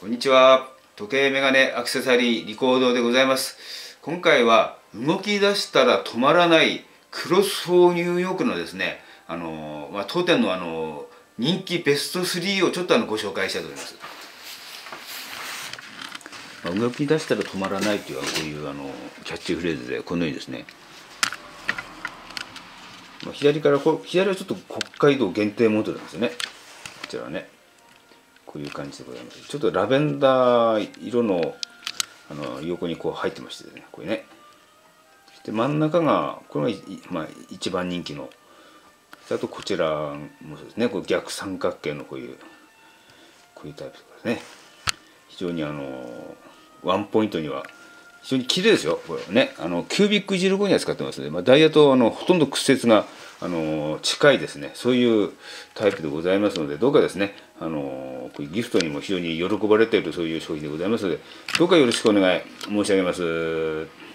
こんにちは。時計メガネアクセサリーリコードでございます。今回は動き出したら止まらないクロスフォーニューヨークのですねあの、まあ、当店のあの人気ベスト3をちょっとあのご紹介したいと思います、まあ、動き出したら止まらないというこういうあのキャッチフレーズでこのようにですね。まあ、左からこ左はちょっと北海道限定モデルなんですよね。こちらはね。こういう感じでございます。ちょっとラベンダー色のあの横にこう入ってましてねこれね。で真ん中がこれが、まあ、一番人気の。あとこちらもそうですね。こう逆三角形のこういうこういうタイプですね。非常にあのワンポイントには非常に綺麗ですよ。これね。あのキュービック15には使ってますので、まあ、ダイヤとあのほとんど屈折があの近いですね。そういうタイプでございますのでどうかですね。あのギフトにも非常に喜ばれているそういう商品でございますのでどうかよろしくお願い申し上げます。